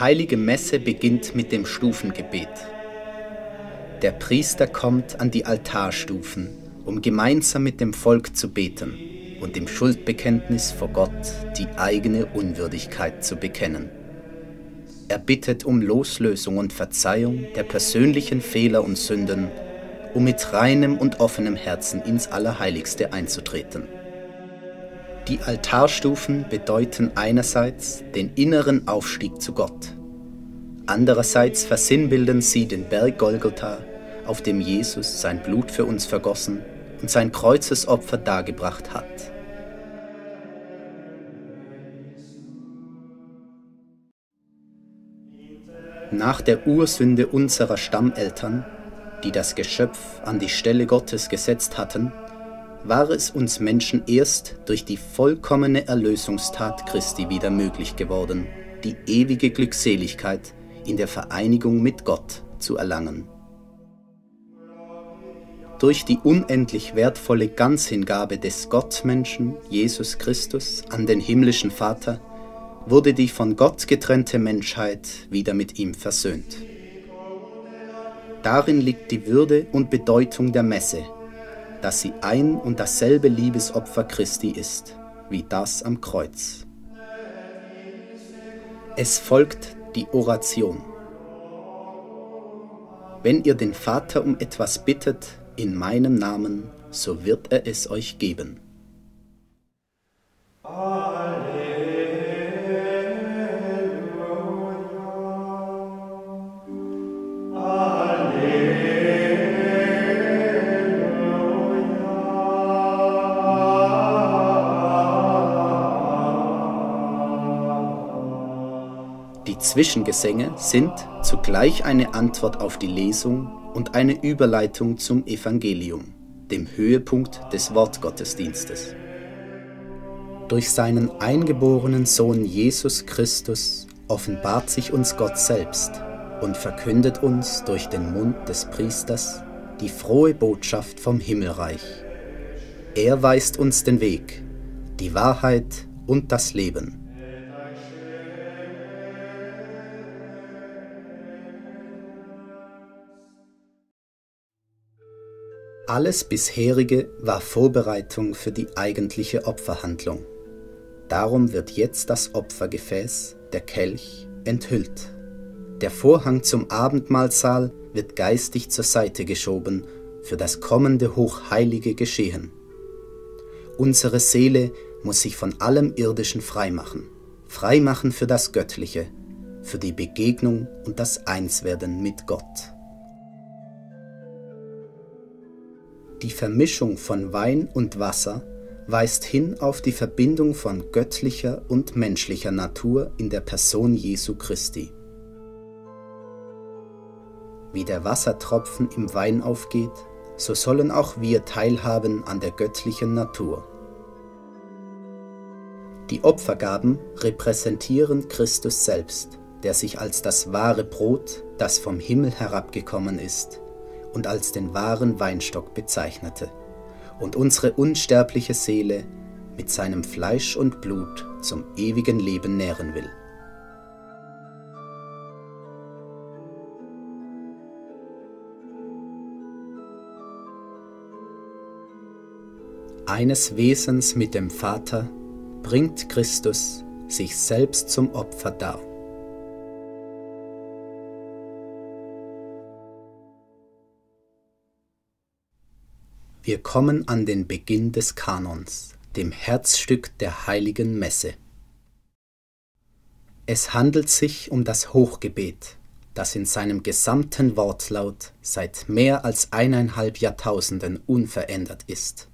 heilige Messe beginnt mit dem Stufengebet. Der Priester kommt an die Altarstufen, um gemeinsam mit dem Volk zu beten und im Schuldbekenntnis vor Gott die eigene Unwürdigkeit zu bekennen. Er bittet um Loslösung und Verzeihung der persönlichen Fehler und Sünden, um mit reinem und offenem Herzen ins Allerheiligste einzutreten. Die Altarstufen bedeuten einerseits den inneren Aufstieg zu Gott, andererseits versinnbilden sie den Berg Golgotha, auf dem Jesus sein Blut für uns vergossen und sein Kreuzesopfer dargebracht hat. Nach der Ursünde unserer Stammeltern, die das Geschöpf an die Stelle Gottes gesetzt hatten, war es uns Menschen erst durch die vollkommene Erlösungstat Christi wieder möglich geworden, die ewige Glückseligkeit in der Vereinigung mit Gott zu erlangen. Durch die unendlich wertvolle Ganzhingabe des Gottmenschen Jesus Christus an den himmlischen Vater wurde die von Gott getrennte Menschheit wieder mit ihm versöhnt. Darin liegt die Würde und Bedeutung der Messe, dass sie ein und dasselbe Liebesopfer Christi ist, wie das am Kreuz. Es folgt die Oration. Wenn ihr den Vater um etwas bittet, in meinem Namen, so wird er es euch geben. Die Zwischengesänge sind zugleich eine Antwort auf die Lesung und eine Überleitung zum Evangelium, dem Höhepunkt des Wortgottesdienstes. Durch seinen eingeborenen Sohn Jesus Christus offenbart sich uns Gott selbst und verkündet uns durch den Mund des Priesters die frohe Botschaft vom Himmelreich. Er weist uns den Weg, die Wahrheit und das Leben. Alles bisherige war Vorbereitung für die eigentliche Opferhandlung. Darum wird jetzt das Opfergefäß, der Kelch, enthüllt. Der Vorhang zum Abendmahlsaal wird geistig zur Seite geschoben für das kommende hochheilige Geschehen. Unsere Seele muss sich von allem Irdischen freimachen, freimachen für das Göttliche, für die Begegnung und das Einswerden mit Gott. Die Vermischung von Wein und Wasser weist hin auf die Verbindung von göttlicher und menschlicher Natur in der Person Jesu Christi. Wie der Wassertropfen im Wein aufgeht, so sollen auch wir teilhaben an der göttlichen Natur. Die Opfergaben repräsentieren Christus selbst, der sich als das wahre Brot, das vom Himmel herabgekommen ist, und als den wahren Weinstock bezeichnete und unsere unsterbliche Seele mit seinem Fleisch und Blut zum ewigen Leben nähren will. Eines Wesens mit dem Vater bringt Christus sich selbst zum Opfer dar. Wir kommen an den Beginn des Kanons, dem Herzstück der heiligen Messe. Es handelt sich um das Hochgebet, das in seinem gesamten Wortlaut seit mehr als eineinhalb Jahrtausenden unverändert ist.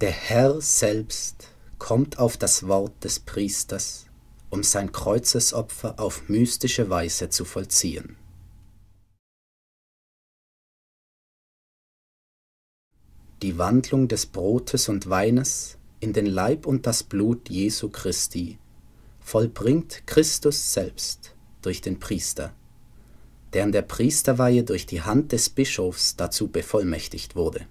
Der Herr selbst kommt auf das Wort des Priesters, um sein Kreuzesopfer auf mystische Weise zu vollziehen. Die Wandlung des Brotes und Weines in den Leib und das Blut Jesu Christi vollbringt Christus selbst durch den Priester, der an der Priesterweihe durch die Hand des Bischofs dazu bevollmächtigt wurde.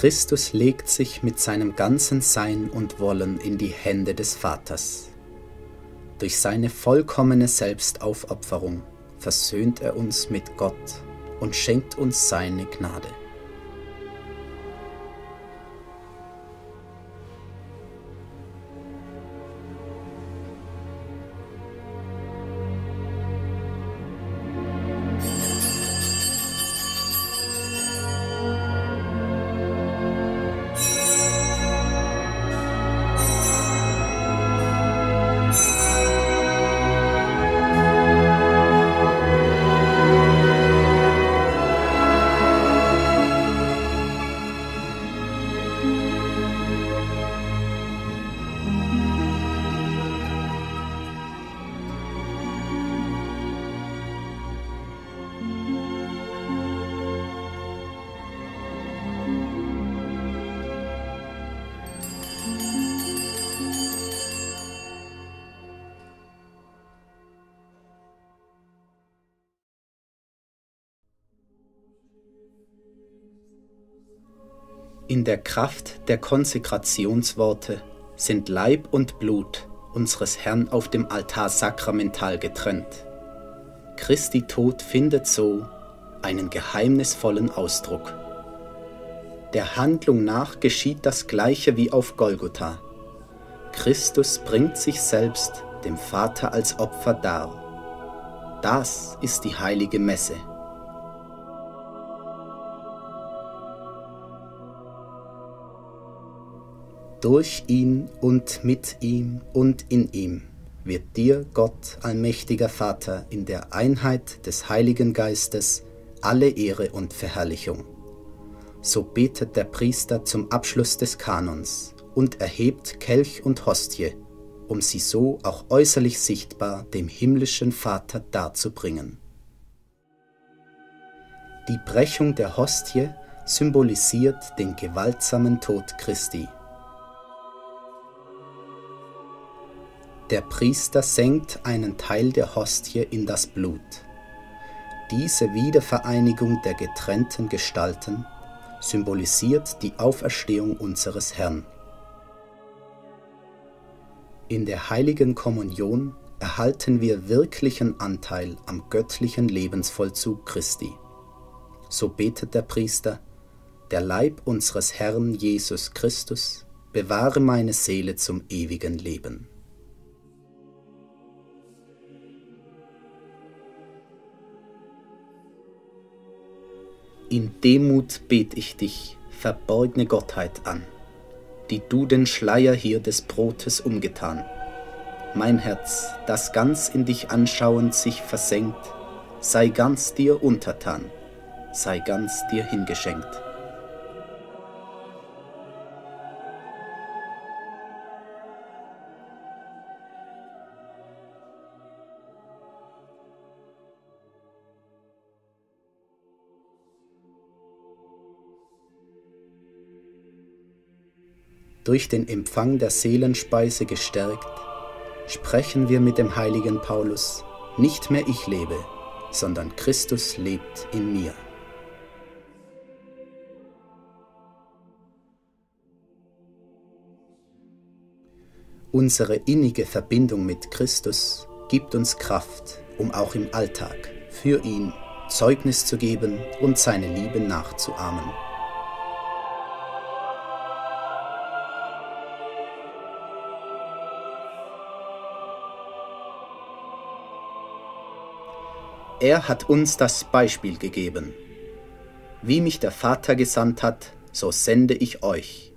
Christus legt sich mit seinem ganzen Sein und Wollen in die Hände des Vaters. Durch seine vollkommene Selbstaufopferung versöhnt er uns mit Gott und schenkt uns seine Gnade. In der Kraft der Konsekrationsworte sind Leib und Blut unseres Herrn auf dem Altar sakramental getrennt. Christi Tod findet so einen geheimnisvollen Ausdruck. Der Handlung nach geschieht das gleiche wie auf Golgotha. Christus bringt sich selbst dem Vater als Opfer dar. Das ist die heilige Messe. Durch ihn und mit ihm und in ihm wird dir, Gott, allmächtiger Vater, in der Einheit des Heiligen Geistes alle Ehre und Verherrlichung. So betet der Priester zum Abschluss des Kanons und erhebt Kelch und Hostie, um sie so auch äußerlich sichtbar dem himmlischen Vater darzubringen. Die Brechung der Hostie symbolisiert den gewaltsamen Tod Christi Der Priester senkt einen Teil der Hostie in das Blut. Diese Wiedervereinigung der getrennten Gestalten symbolisiert die Auferstehung unseres Herrn. In der heiligen Kommunion erhalten wir wirklichen Anteil am göttlichen Lebensvollzug Christi. So betet der Priester, der Leib unseres Herrn Jesus Christus bewahre meine Seele zum ewigen Leben. In Demut bet ich dich, verborgne Gottheit an, die du den Schleier hier des Brotes umgetan. Mein Herz, das ganz in dich anschauend sich versenkt, sei ganz dir untertan, sei ganz dir hingeschenkt. Durch den Empfang der Seelenspeise gestärkt, sprechen wir mit dem heiligen Paulus, nicht mehr ich lebe, sondern Christus lebt in mir. Unsere innige Verbindung mit Christus gibt uns Kraft, um auch im Alltag für ihn Zeugnis zu geben und seine Liebe nachzuahmen. Er hat uns das Beispiel gegeben. Wie mich der Vater gesandt hat, so sende ich euch.